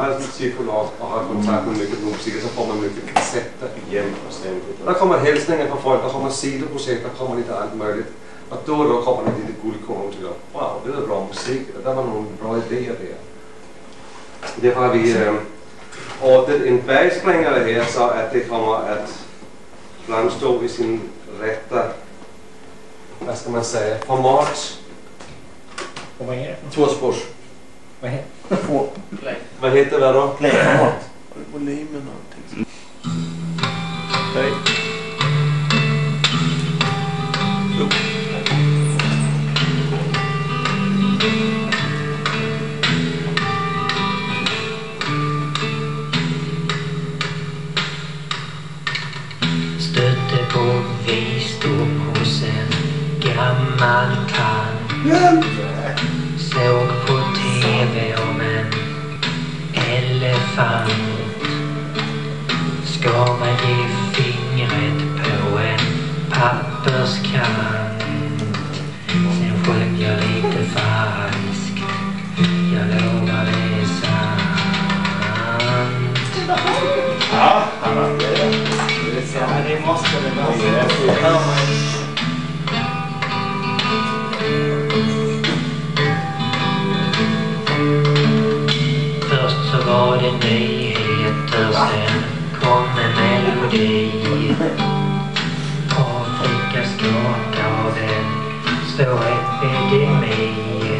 gammalt cirkulag och har kontakt med mycket musiker så får man mycket kassetter igen och ständigt. Där kommer hälsningar från folk, där kommer sidoprojekt, där kommer lite allt möjligt. Och då och då kommer det lite guldkorn och tycker wow, det är bra musik, det där var några bra idéer där. Det har vi eh, ordnat en bergsprängare här så att det kommer att framstå i sin rätta, vad ska man säga, format. Och vad är Tvåspårs. Vad heter Två. Vad heter det då? Playformat. Volymen och allting. Höj. Stötte på visdom hos en gammal tant. Såg TV om en elefant. Skavade i fingret på en papperskant. Så nyheter, sen kom en melodi. Afrika skakar av en svår epidemi.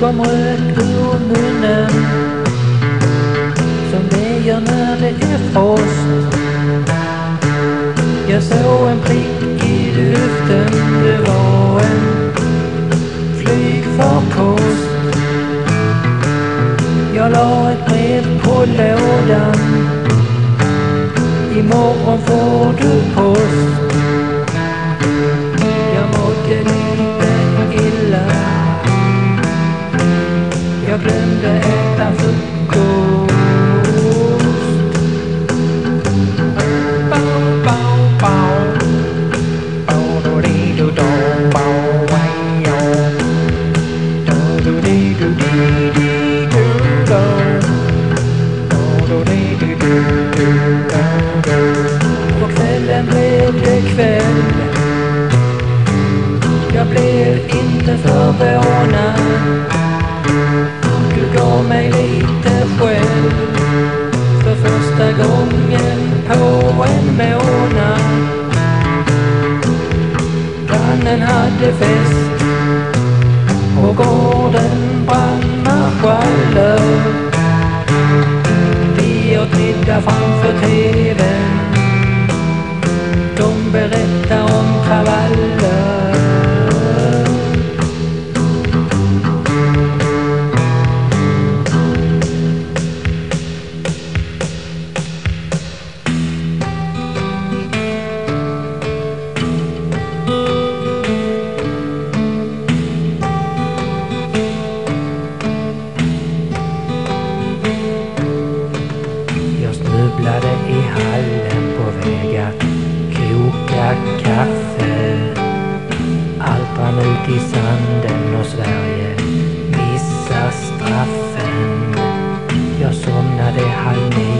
kom rök ur munnen som det gör när det är frost. Jag såg en prick i luften, det var en flygfarkost. Jag la ett brev på lådan. Imorgon får du post. Mannen hade fest. På gården brann marschaller Vi åt middag framför tvn Stappan ut i sanden och Sverige missar straffen. Jag somnade halv nio